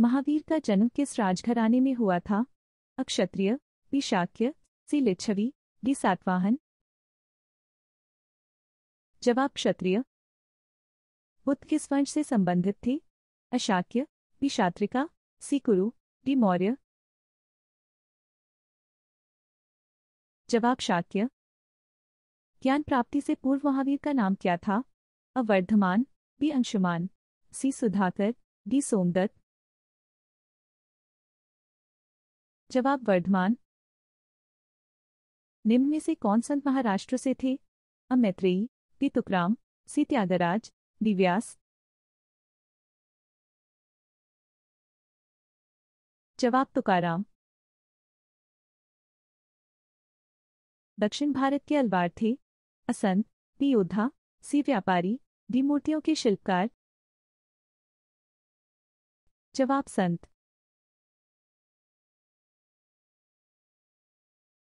महावीर का जन्म किस राजघराने में हुआ था? अक्षत्रिय, B Shakya, C Lichchhavi, D Satavahana. जवाब क्षत्रिय। बुद्ध किस वंश से संबंधित थे? अशाक्य, बी शात्रिका, सी कुरु, डी मौर्य। जवाब शाक्य। ज्ञान प्राप्ति से पूर्व महावीर का नाम क्या था? अवर्धमान, B Anshuman, C Sudhakar, D Somdatt जवाब वर्धमान निम्न में से कौन संत महाराष्ट्र से थे? अमैत्रेयी B. Tukaram, C. Tyagaraja, D. Vyas. जवाब तुकाराम। दक्षिण भारत के अलवार थे। असंत बी. योद्धा, सी. व्यापारी, डी. मूर्तियों के शिल्पकार। जवाब संत।